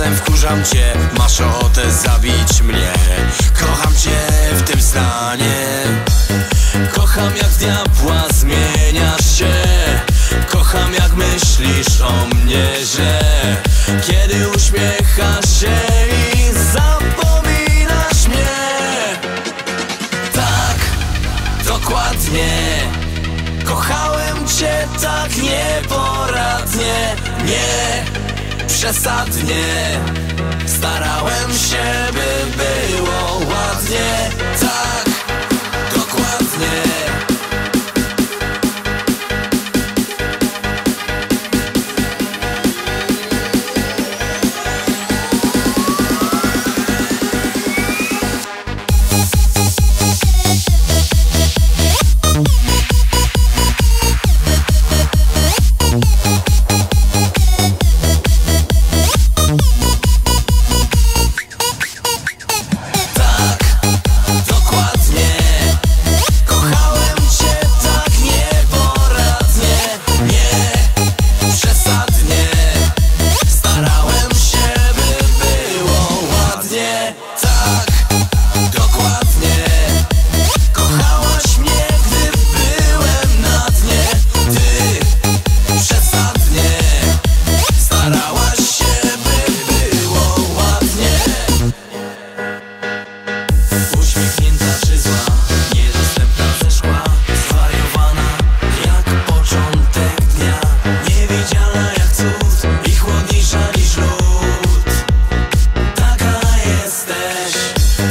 czasem wkurzam cię. Masz ochotę zabić mnie. Kocham cię w tym stanie. Kocham jak diabła zmieniasz się. Kocham jak myślisz o mnie, że Kiedy uśmiechasz się przesadnie. Starałem się, by było ładnie. Tak,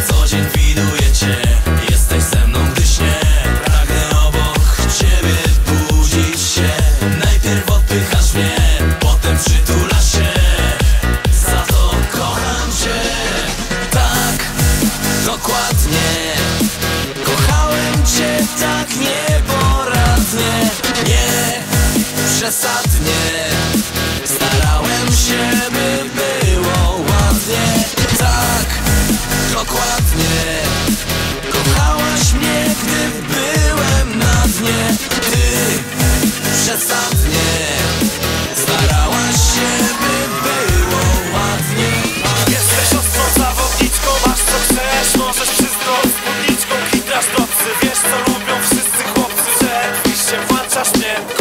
co dzień widuję cię Jesteś ze mną, gdy śnię Pragnę obok ciebie budzić się. Najpierw odpychasz mnie, potem przytulasz się. Za to kocham cię. Tak, dokładnie. Kochałem cię tak nieporadnie. Nie przesadnie trust me.